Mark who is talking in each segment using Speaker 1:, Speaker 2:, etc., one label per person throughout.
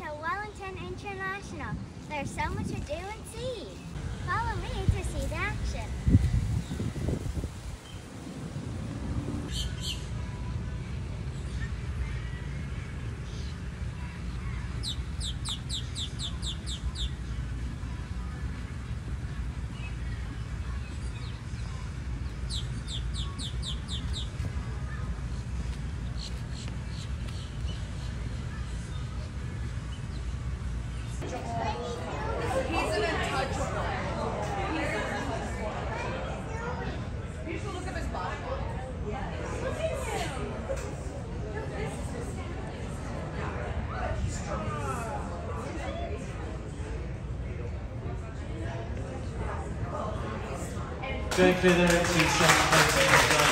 Speaker 1: to Wellington International. There's so much to do and see. Follow me to see the action.
Speaker 2: Going through the to St.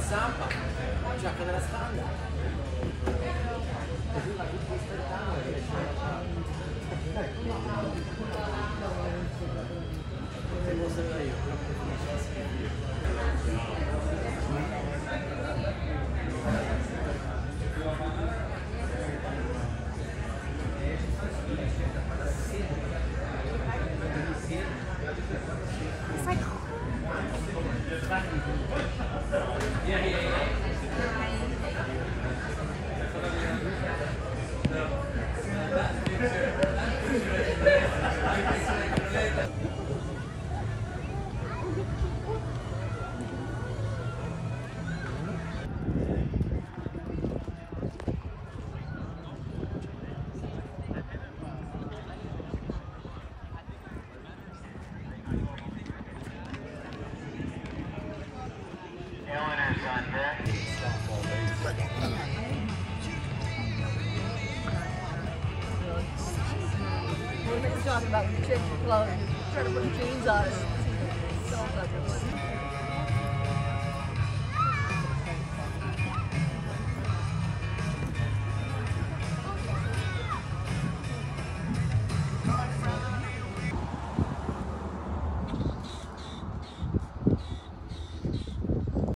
Speaker 3: zampa, giacca della strada.
Speaker 4: Deck.
Speaker 5: We're talking about the chick clothes. Trying to put jeans on. So